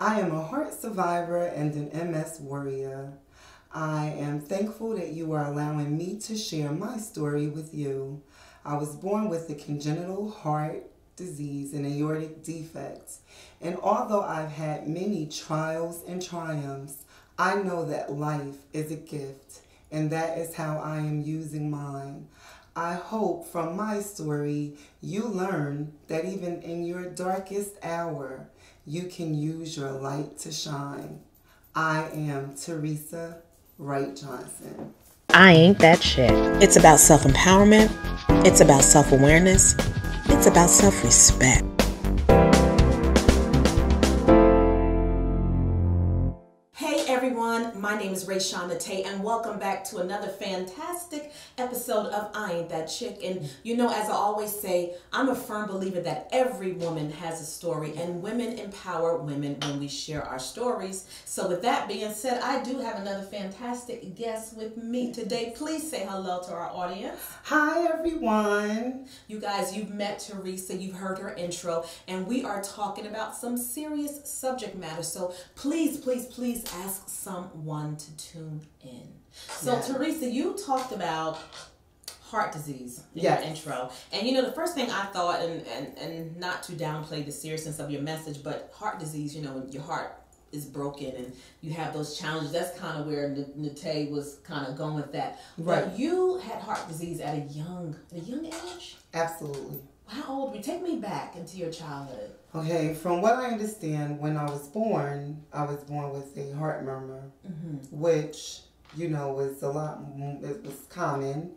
I am a heart survivor and an MS warrior. I am thankful that you are allowing me to share my story with you. I was born with a congenital heart disease and aortic defects. And although I've had many trials and triumphs, I know that life is a gift, and that is how I am using mine. I hope from my story you learn that even in your darkest hour, you can use your light to shine. I am Teresa Wright Johnson. I ain't that chick. It's about self empowerment, it's about self awareness, it's about self respect. My name is Rae-Shan Nate', and welcome back to another fantastic episode of I Ain't That Chick. And you know, as I always say, I'm a firm believer that every woman has a story, and women empower women when we share our stories. So, with that being said, I do have another fantastic guest with me today. Please say hello to our audience. Hi, everyone. You guys, you've met Teresa, you've heard her intro, and we are talking about some serious subject matter. So, please, please, please ask someone to tune in. So, yeah. Teresa, you talked about heart disease in yes. your intro. And you know, the first thing I thought, and, and, and not to downplay the seriousness of your message, but heart disease, you know, when your heart is broken and you have those challenges, that's kind of where Nate was kind of going with that. Right. But you had heart disease at a young, at a young age? Absolutely. How old were you? Take me back into your childhood. Okay, from what I understand, when I was born, I was born with a heart murmur, mm-hmm. which you know was a lot. It was common,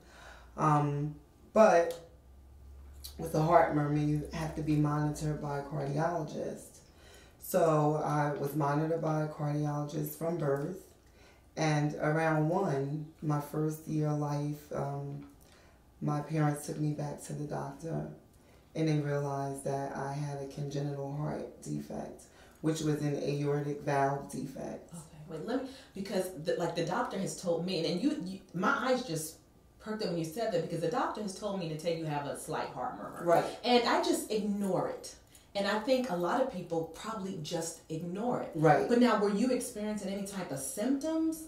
um, but with a heart murmur, you have to be monitored by a cardiologist. So I was monitored by a cardiologist from birth, and around one, my first year of life, um, my parents took me back to the doctor and they realized that I had a congenital heart defect, which was an aortic valve defect. Okay, wait, let me because the, like the doctor has told me, and you, you, my eyes just perked up when you said that because the doctor has told me to tell you have a slight heart murmur, right? And I just ignore it. And I think a lot of people probably just ignore it. Right. But now, were you experiencing any type of symptoms?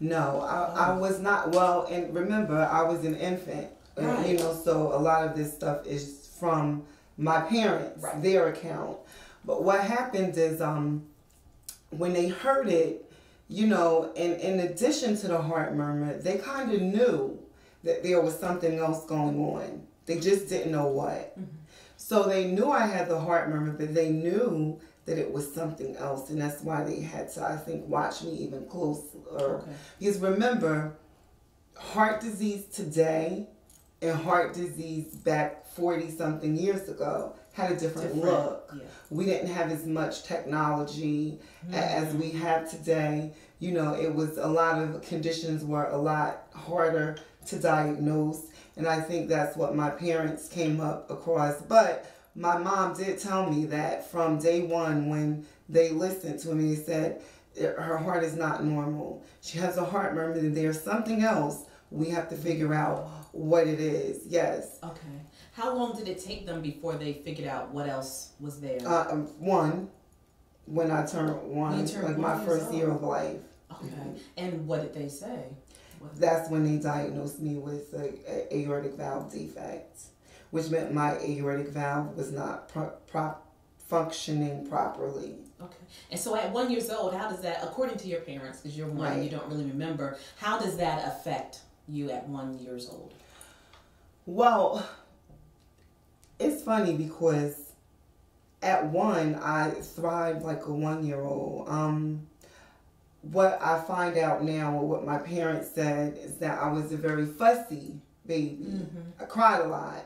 No, I, I oh. was not. Well, and remember, I was an infant. Uh, right. And, you know, so a lot of this stuff is from my parents, right. their account. But what happened is um, when they heard it, you know, and in addition to the heart murmur, they kind of knew that there was something else going on. They just didn't know what. Mm-hmm. So they knew I had the heart murmur, but they knew that it was something else. And that's why they had to, I think, watch me even closer. Okay. Because remember, heart disease today and heart disease back 40 something years ago had a different, different look. Yeah. We didn't have as much technology mm-hmm. as we have today. You know, it was a lot of conditions were a lot harder to diagnose. And I think that's what my parents came up across. But my mom did tell me that from day one when they listened to me, they said, her heart is not normal. She has a heart murmur, and there's something else we have to figure out what it is. Yes. Okay. How long did it take them before they figured out what else was there? Uh, um, one, when I turned one, turned like my first year of life. Okay. Mm-hmm. And what did they say? That's when they diagnosed me with a, a, aortic valve defect, which meant my aortic valve was not pro- pro- functioning properly. Okay. And so at one years old, how does that, according to your parents, because you're one right. you don't really remember, how does that affect you at one years old? Well, it's funny because at one I thrived like a one year old. Um, what I find out now, or what my parents said, is that I was a very fussy baby. Mm-hmm. I cried a lot.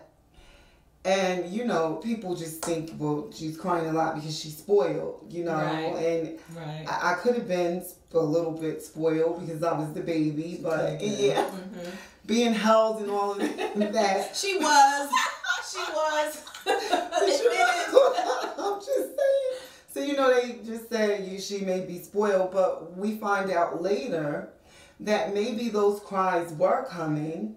And you know, people just think, well, she's crying a lot because she's spoiled, you know. Right. And right. I, I could have been a little bit spoiled because I was the baby, but yeah, mm-hmm. being held and all of that. she was. She was. I'm just saying. So you know, they just said you she may be spoiled, but we find out later that maybe those cries were coming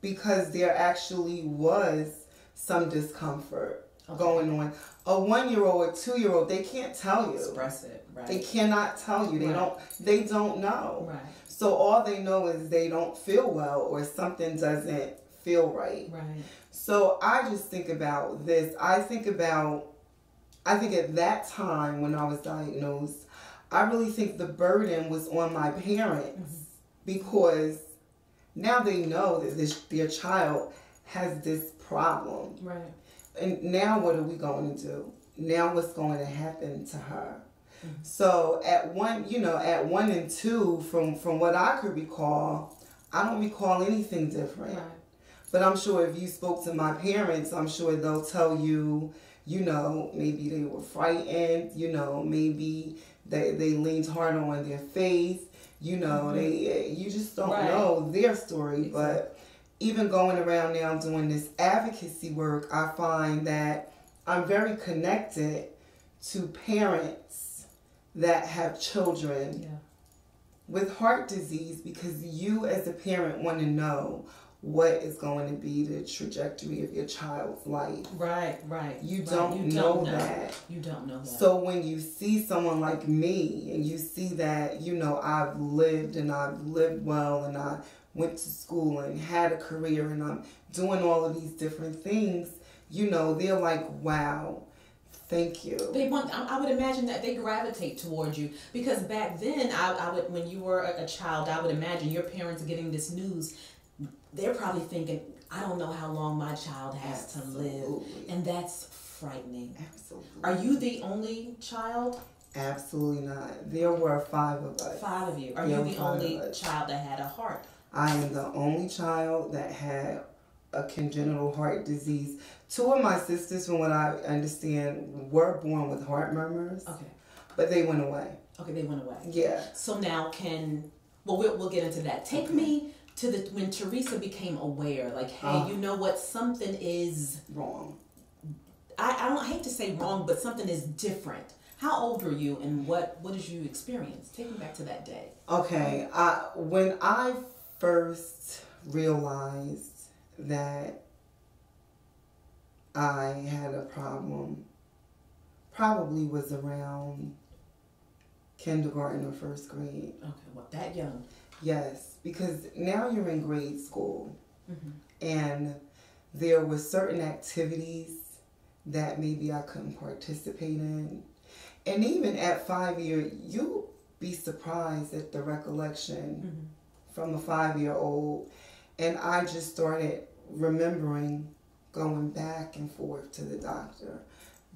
because there actually was some discomfort. okay. going on. A one year old or two year old, they can't tell you. Express it, right? They cannot tell you. They right. don't. They don't know. Right. So all they know is they don't feel well or something doesn't feel right. Right. So I just think about this. I think about. I think at that time when I was diagnosed, I really think the burden was on my parents mm-hmm. because now they know that this, their child has this problem. Right. And now what are we going to do? Now what's going to happen to her? Mm-hmm. So at one, you know, at one and two, from from what I could recall, I don't recall anything different. Right. But I'm sure if you spoke to my parents, I'm sure they'll tell you, you know, maybe they were frightened, you know, maybe they they leaned harder on their faith, you know, mm-hmm. they you just don't right. know their story, but even going around now doing this advocacy work, I find that I'm very connected to parents that have children yeah. with heart disease because you, as a parent, want to know what is going to be the trajectory of your child's life. Right, right. You right. don't, you know, don't know that. You don't know that. So when you see someone like me and you see that, you know, I've lived and I've lived well and I went to school and had a career and I'm doing all of these different things, you know, they're like, wow, thank you. They want, I would imagine that they gravitate towards you because back then, I, I would, when you were a, a child, I would imagine your parents getting this news, they're probably thinking, I don't know how long my child has Absolutely. to live. And that's frightening. Absolutely. Are you the only child? Absolutely not. There were five of us. Five of you. Are there you the only child that had a heart? I am the only child that had a congenital heart disease. Two of my sisters, from what I understand, were born with heart murmurs. Okay. But they went away. Okay, they went away. Yeah. So now can well we'll, we'll get into that. Take okay. me to the when Teresa became aware, like, hey, uh, you know what, something is wrong. I, I don't I hate to say wrong, but something is different. How old were you, and what what did you experience? Take me back to that day. Okay, uh, when I first realized that I had a problem probably was around kindergarten or first grade. Okay, well, that young. Yes, because now you're in grade school, mm-hmm. and there were certain activities that maybe I couldn't participate in. And even at five year, you'll be surprised at the recollection mm-hmm from a five year old. And I just started remembering going back and forth to the doctor,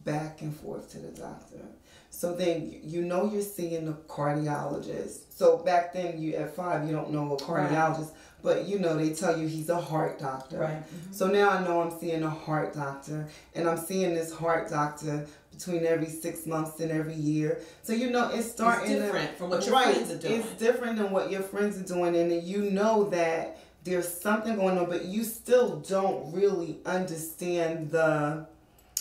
back and forth to the doctor. So then you know you're seeing a cardiologist. So back then you at five you don't know a cardiologist, right. but you know they tell you he's a heart doctor. Right. Mm-hmm. So now I know I'm seeing a heart doctor, and I'm seeing this heart doctor between every six months and every year. So you know it's starting it's different to, from what your right, friends are doing. It's different than what your friends are doing, and you know that there's something going on, but you still don't really understand the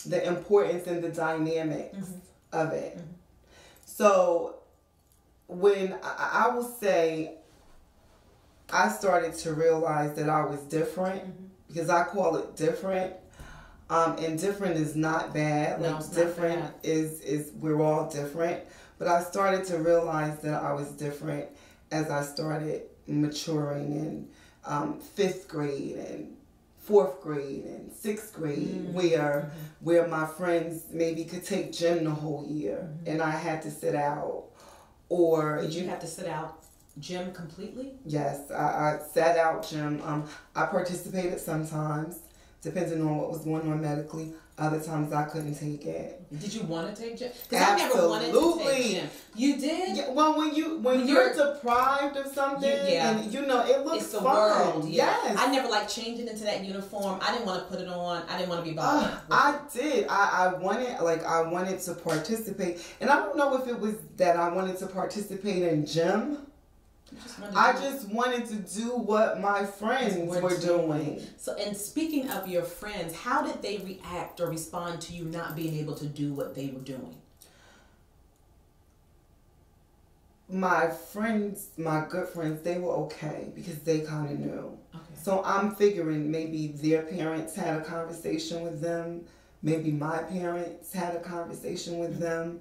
the importance and the dynamics mm-hmm. of it. Mm-hmm. So when I, I, will say I started to realize that I was different mm-hmm. because I call it different um, and different is not bad. No, like different bad. is is we're all different. But I started to realize that I was different as I started maturing in um, fifth grade and fourth grade and sixth grade, mm-hmm. where mm-hmm. where my friends maybe could take gym the whole year, mm-hmm. and I had to sit out. Or did you, you have to sit out gym completely? Yes, I, I sat out gym. Um, I participated sometimes depending on what was going on medically. Other times I couldn't take it. Did you want to take gym? Because I never wanted to take gym. You did? Yeah, well, when you when, when you're, you're, deprived of something, you, yeah. and you know it looks it's the fun. world. Yeah. Yes, I never like changing into that uniform. I didn't want to put it on. I didn't want to be bothered. Uh, I did. I, I wanted like I wanted to participate, and I don't know if it was that I wanted to participate in gym just I just wanted to do what my friends were doing. So, and speaking of your friends, how did they react or respond to you not being able to do what they were doing? My friends, my good friends, they were okay because they kind of knew. Okay. So I'm figuring maybe their parents had a conversation with them maybe my parents had a conversation with them.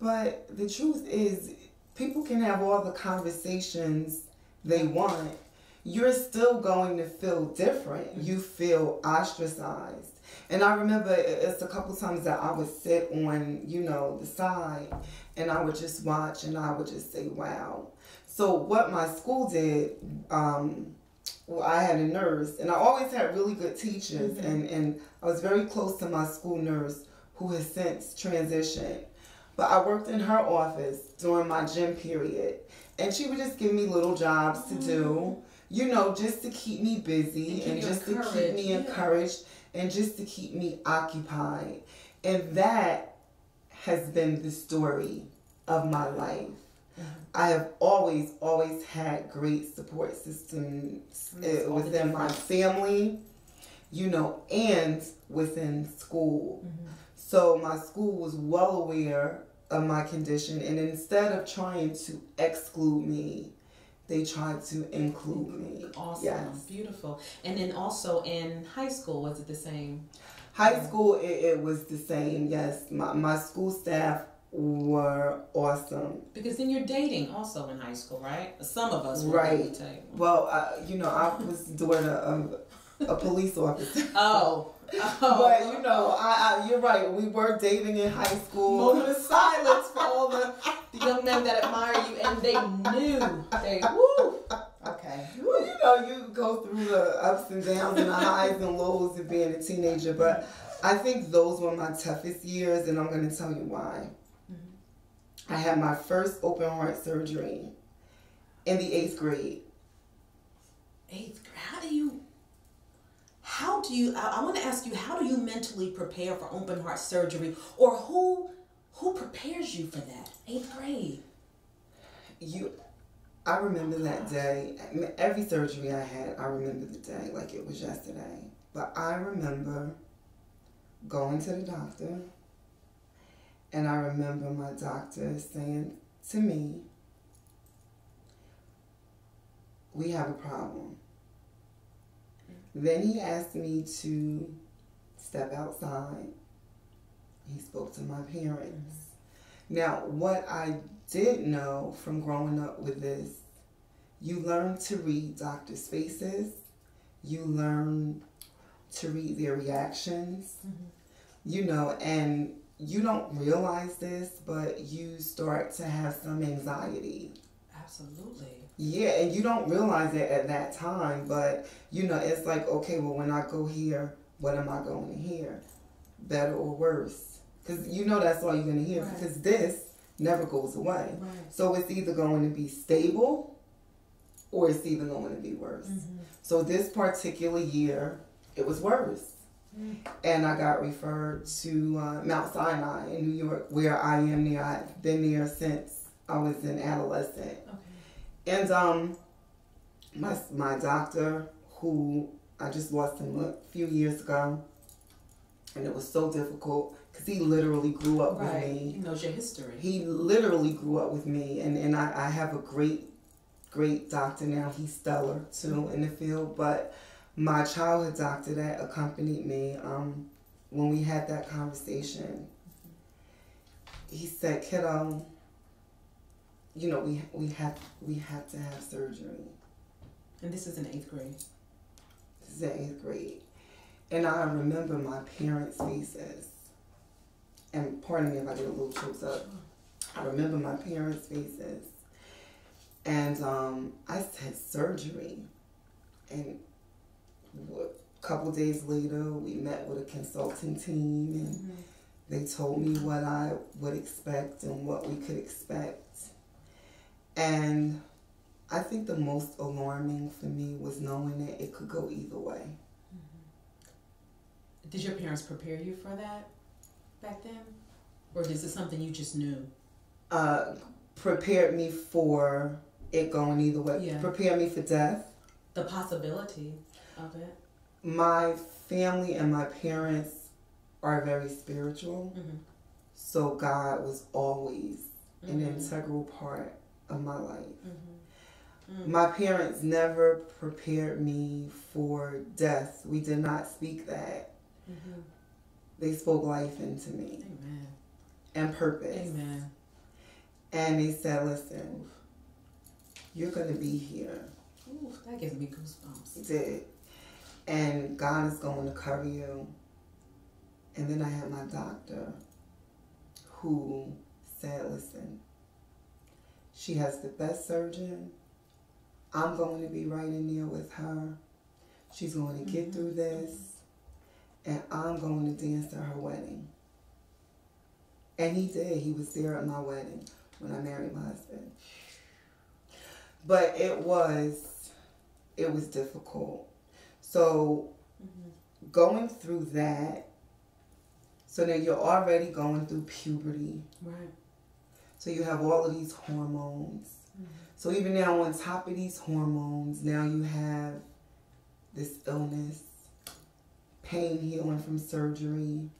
But the truth is, people can have all the conversations they want. You're still going to feel different. You feel ostracized. And I remember it's a couple times that I would sit on, you know, the side and I would just watch and I would just say, wow. So what my school did, um, well, I had a nurse and I always had really good teachers mm-hmm. and, and I was very close to my school nurse who has since transitioned. But I worked in her office during my gym period and she would just give me little jobs to do, mm-hmm. you know, just to keep me busy and, and just to keep me encouraged and just to keep me occupied. And that has been the story of my life. Mm-hmm. I have always, always had great support systems uh, within my family, you know, and within school. Mm-hmm. So my school was well aware of my condition, and instead of trying to exclude me, they tried to include me. Awesome, yes. beautiful. And then also in high school, was it the same? High school, it, it was the same. Yes, my my school staff were awesome. Because then you're dating also in high school, right? Some of us, right? Well, uh, you know, I was daughter of a police officer. Oh. Oh. But you know, I, I, you're right. We were dating in high school. Moment of silence for all the, the young men that admire you, and they knew. They woo. Okay. Well, you know, you go through the ups and downs and the highs and lows of being a teenager, but I think those were my toughest years, and I'm going to tell you why. Mm-hmm. I had my first open heart surgery in the eighth grade. Eighth grade? How do you how do you I, I want to ask you how do you mentally prepare for open heart surgery? Or who who prepares you for that? Eighth grade. You i remember that day. Every surgery i had i remember the day like it was yesterday. But i remember going to the doctor and i remember my doctor saying to me we have a problem then he asked me to step outside. He spoke to my parents. Now, what I did know from growing up with this, you learn to read doctors' faces, you learn to read their reactions, mm-hmm. you know, and you don't realize this, but you start to have some anxiety. Absolutely. Yeah, and you don't realize it at that time, but you know, it's like, okay, well, when I go here, what am I going to hear? Better or worse? Because you know that's all you're going to hear right. because this never goes away. Right. So it's either going to be stable or it's either going to be worse. Mm-hmm. So this particular year, it was worse. Mm. And I got referred to uh, Mount Sinai in New York, where I am now. I've been there since I was an adolescent. Okay. And um, my my doctor, who I just lost him a few years ago, and it was so difficult because he literally grew up right. with me. He knows your history. He literally grew up with me, and and I, I have a great, great doctor now. He's stellar too in the field, but my childhood doctor that accompanied me, um, when we had that conversation, he said, "Kiddo." You know, we we have we have to have surgery. And this is in eighth grade. This is in eighth grade, and I remember my parents' faces. And pardon me if I get a little choked up. I remember my parents' faces, and um, I said surgery, and a couple days later we met with a consulting team, and mm-hmm. they told me what I would expect and what we could expect and I think the most alarming for me was knowing that it could go either way. Mm-hmm. Did your parents prepare you for that back then? Or is it something you just knew? Uh, prepared me for it going either way. Yeah. Prepare me for death. The possibility of it. My family and my parents are very spiritual. Mm-hmm. So God was always mm-hmm. an integral part of my life. Mm-hmm. Mm-hmm. My parents never prepared me for death. We did not speak that. Mm-hmm. they spoke life into me. Amen. And purpose. Amen. And they said, listen, you're going to be here. Ooh, that gives me goosebumps. It Did. And God is going to cover you. And then I had my doctor who said, listen, she has the best surgeon. I'm going to be right in there with her. She's going to get mm-hmm. through this. And I'm going to dance at her wedding. And he did. He was there at my wedding when I married my husband. But it was, it was difficult. So mm-hmm. going through that, so now you're already going through puberty. Right. So you have all of these hormones. So even now on top of these hormones, now you have this illness, pain healing from surgery,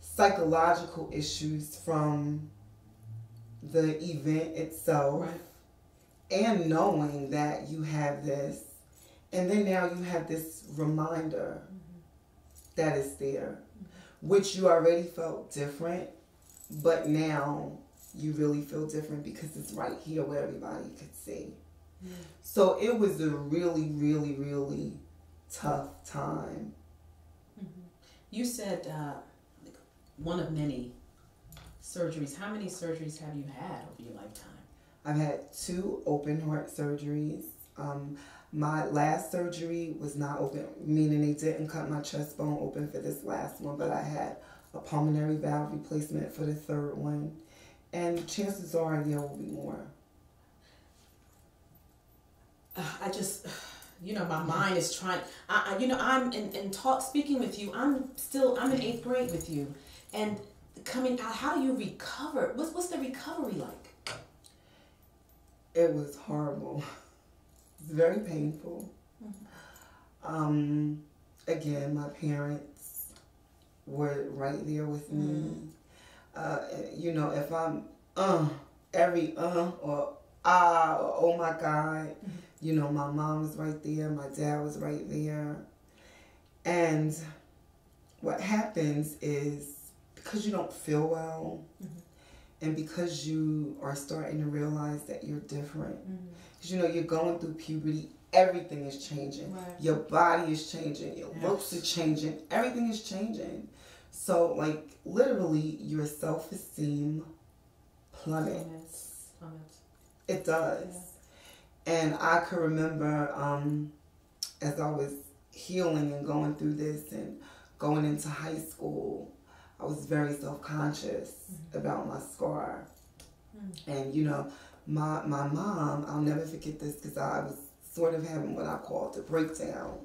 psychological issues from the event itself, right. and knowing that you have this. And then now you have this reminder mm-hmm. that is there, which you already felt different, but now you really feel different because it's right here where everybody could see. So it was a really, really, really tough time. Mm-hmm. You said uh, one of many surgeries. How many surgeries have you had over your lifetime? I've had two open heart surgeries. Um, my last surgery was not open, meaning they didn't cut my chest bone open for this last one, but I had a pulmonary valve replacement for the third one. And chances are there will be more. I just, you know, my mind is trying. I, I you know, I'm in, in talk speaking with you. I'm still, I'm in eighth grade with you, and coming out. How do you recover? What's what's the recovery like? It was horrible. It's very painful. Mm-hmm. Um, again, my parents were right there with me. Mm-hmm. Uh, you know, if I'm uh every uh or ah or oh my god, mm-hmm. you know, my mom was right there, my dad was right there, and what happens is because you don't feel well mm-hmm. and because you are starting to realize that you're different because mm-hmm. you know you're going through puberty everything is changing right. your body is changing your yes. looks are changing everything is changing so like literally your self-esteem plummets it does yeah. and i can remember um, as i was healing and going through this and going into high school I was very self conscious mm-hmm. about my scar. Mm-hmm. And you know, my my mom, I'll never forget this because I was sort of having what I call the breakdown.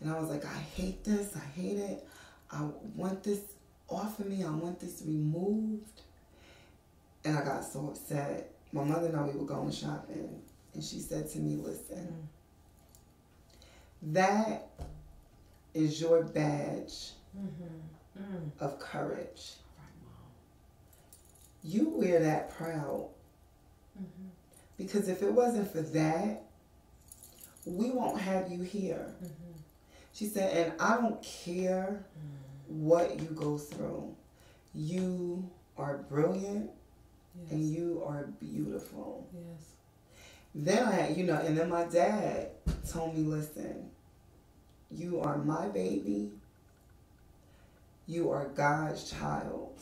And I was like, I hate this, I hate it. I want this off of me, I want this removed. And I got so upset. My mother and I we were going shopping and she said to me, Listen, mm. that is your badge mm-hmm mm. of courage. You wear that proud. Mm-hmm. Because if it wasn't for that, we won't have you here. Mm-hmm. She said, and I don't care mm. what you go through. You are brilliant yes. and you are beautiful. Yes. Then I, you know, and then my dad told me, listen, you are my baby you are God's child.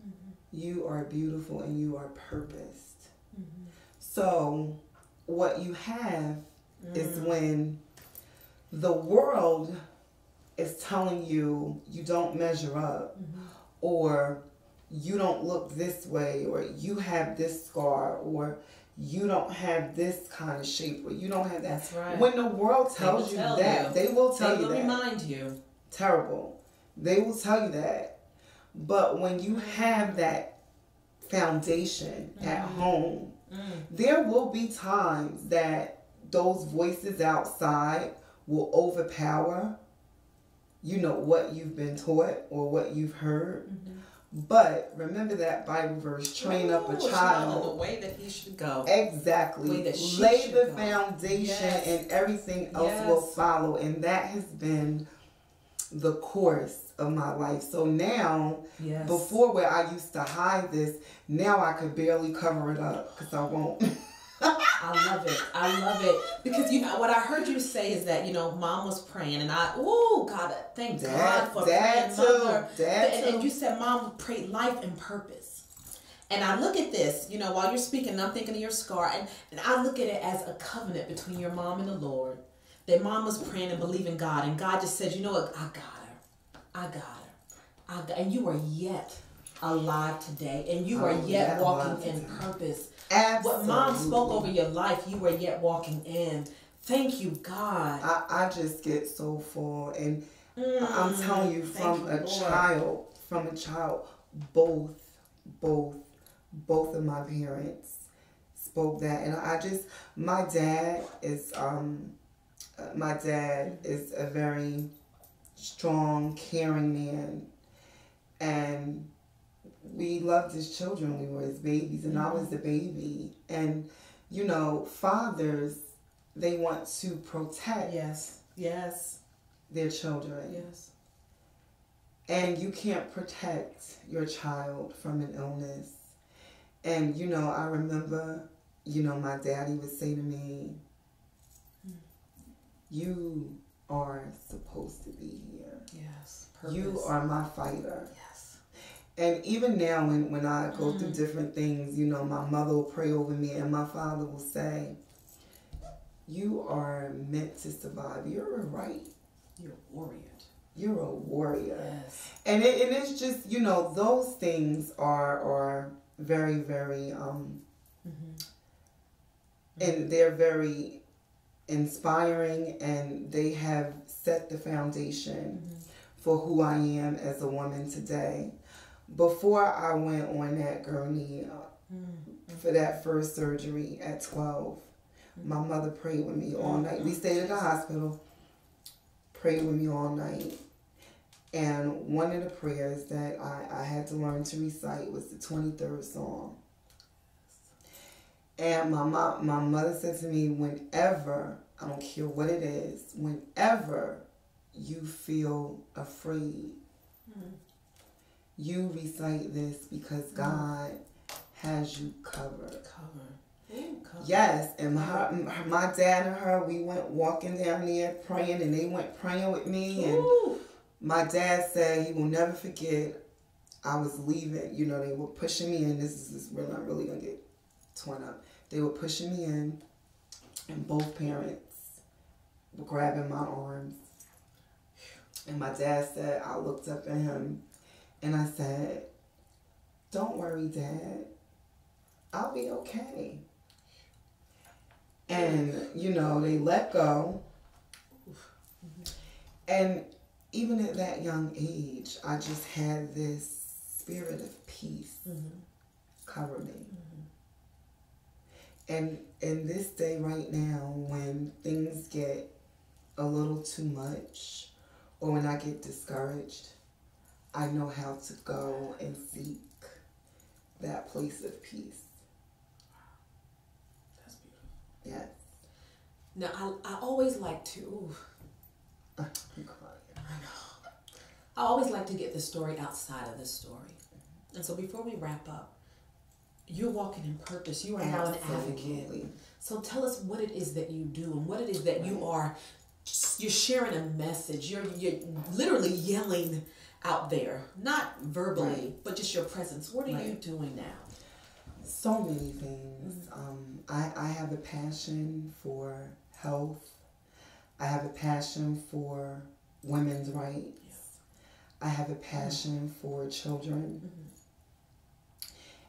Mm-hmm. You are beautiful and you are purposed. Mm-hmm. So, what you have mm. is when the world is telling you you don't measure up mm-hmm. or you don't look this way or you have this scar or you don't have this kind of shape or you don't have that. That's right. When the world tells you that, you. they will tell they you will that. remind you. Terrible. They will tell you that. But when you have that foundation mm-hmm. at home, mm-hmm. there will be times that those voices outside will overpower you know what you've been taught or what you've heard. Mm-hmm. But remember that Bible verse: train Ooh, up a child the way that he should go. Exactly. The Lay the foundation, yes. and everything else yes. will follow. And that has been the course of my life. So now, Yes. before where I used to hide this, now I could barely cover it up because I won't. I love it. I love it. Because you know what I heard you say is that you know mom was praying and I oh God thank God for dad praying too. mother Dad and, and you said mom prayed life and purpose. And I look at this you know while you're speaking I'm thinking of your scar and, and I look at it as a covenant between your mom and the Lord. That mom was praying and believing God and God just said you know what? I got her. I got her. I got, and you are yet alive today and you are Oh, yet yet walking in purpose Absolutely. what mom spoke over your life, you were yet walking in. Thank you, God. I, I just get so full and I'm telling you Mm, from you, a Lord. child from a child both both both of my parents spoke that and I just my dad is um uh, my dad is a very strong caring man and we loved his children we were his babies and I was the baby and you know fathers they want to protect Yes, yes, their children. yes. And you can't protect your child from an illness. And, you know, I remember, you know, my daddy would say to me, hmm. You are supposed to be here. Yes. You are my fighter. Yes. And even now, when, when I go through mm. different things, you know, my mother will pray over me, and my father will say, You are meant to survive. You're a right. You're a warrior. You're a warrior. Yes. and it, and it's just you know those things are are very very um mm-hmm. and they're very inspiring and they have set the foundation mm-hmm. for who I am as a woman today before I went on that gurney uh, mm-hmm. for that first surgery at 12 my mm-hmm. mother prayed with me all night. We stayed at the hospital prayed with me all night. And one of the prayers that I, I had to learn to recite was the 23rd Psalm. And my mom, my mother said to me, whenever, I don't care what it is, whenever you feel afraid, mm-hmm. You recite this because mm. God has you covered. Cover. Yes, and my, my dad and her, we went walking down there praying, and they went praying with me, and Ooh. my dad said he will never forget. I was leaving. You know, they were pushing me in. This is really, I'm really gonna get torn up. They were pushing me in, and both parents were grabbing my arms. And my dad said, I looked up at him, and I said, "Don't worry, Dad. I'll be okay." And you know, they let go. And even at that young age, I just had this spirit of peace mm-hmm. cover me. And in this day right now, when things get a little too much, or when I get discouraged, I know how to go and seek that place of peace. That's beautiful. Yes. Now, I, I always like to, I'm crying. I always like to get the story outside of the story. And so before we wrap up, you're walking in purpose. You are now an advocate. So tell us what it is that you do and what it is that you are. You're sharing a message. You're you're literally yelling out there, not verbally, Right. but just your presence. What are you doing now? So many things. Um, I, I have a passion for health. I have a passion for women's rights. I have a passion for children.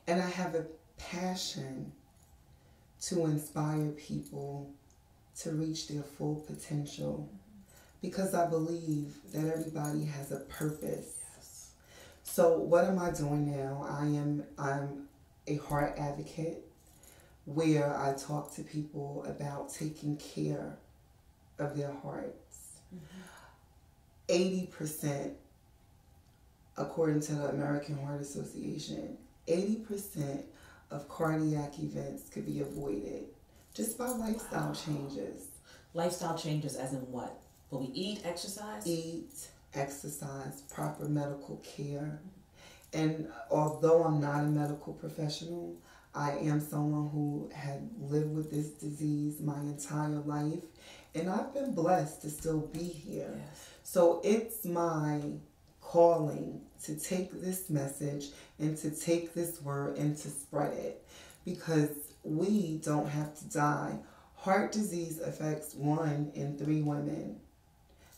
And I have a passion to inspire people to reach their full potential because I believe that everybody has a purpose. Yes. So what am I doing now? I am I'm a heart advocate where I talk to people about taking care of their hearts. 80% according to the American Heart Association, 80% of cardiac events could be avoided just by lifestyle changes. Lifestyle changes, as in what? Will we eat, exercise? Eat, exercise, proper medical care. And although I'm not a medical professional, I am someone who had lived with this disease my entire life, and I've been blessed to still be here. Yes. So it's my calling to take this message and to take this word and to spread it because we don't have to die. Heart disease affects one in three women.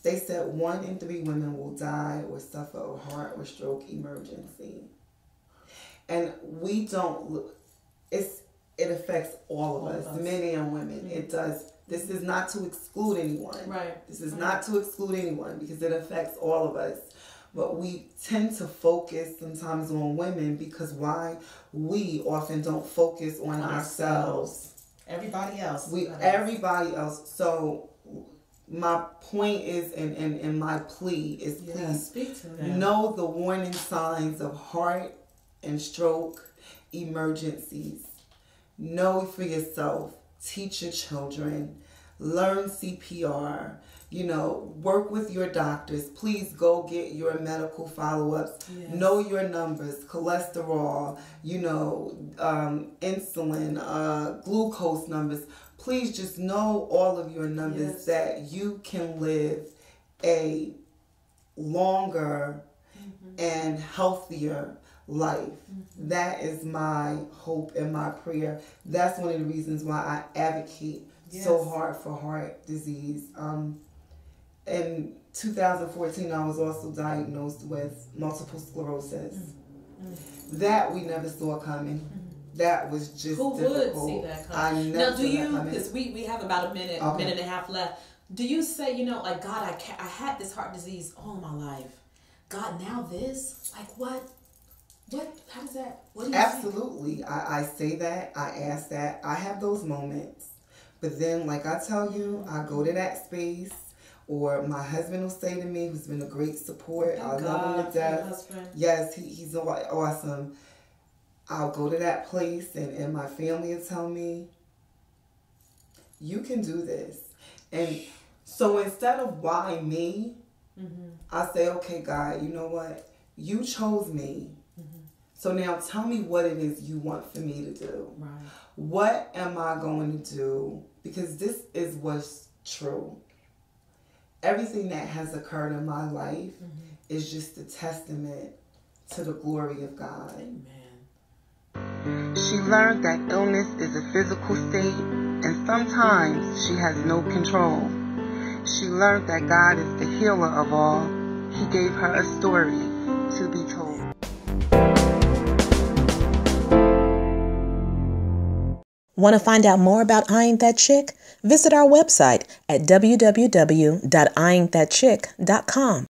They said one in three women will die or suffer a heart or stroke emergency. And we don't it's, it affects all of all us, us, men and women. Mm-hmm. It does. This is not to exclude anyone. Right. This is right. not to exclude anyone because it affects all of us. But we tend to focus sometimes on women because why? We often don't focus on, on ourselves. ourselves. Everybody else. We everybody else. So my point is and, and, and my plea is yeah, please speak to them. know the warning signs of heart and stroke emergencies. Know for yourself. Teach your children. Learn CPR. You know, work with your doctors. Please go get your medical follow ups. Yes. Know your numbers, cholesterol, you know, um, insulin, uh, glucose numbers please just know all of your numbers yes. that you can live a longer mm-hmm. and healthier life. Mm-hmm. That is my hope and my prayer. That's one of the reasons why I advocate yes. so hard for heart disease. Um, in 2014, I was also diagnosed with multiple sclerosis. Mm-hmm. That we never saw coming. That was just who difficult. would see that coming? now, do you? Because we we have about a minute, okay. minute and a half left. Do you say you know like God? I ca- I had this heart disease all my life. God, now this like what? What? How does that? What do you Absolutely, I, I say that. I ask that. I have those moments, but then, like I tell you, I go to that space or my husband will say to me, who's been a great support, Thank I love him to death. Yes, he, he's awesome. I'll go to that place and, and my family will tell me, you can do this. And so instead of why me, mm-hmm. I say, okay, God, you know what? You chose me. Mm-hmm. So now tell me what it is you want for me to do. Right. What am I going to do? Because this is what's true. Everything that has occurred in my life mm-hmm. is just a testament to the glory of God. Amen. She learned that illness is a physical state and sometimes she has no control. She learned that God is the healer of all. He gave her a story to be told. Want to find out more about I Ain't That Chick? Visit our website at www.iaintthatchick.com.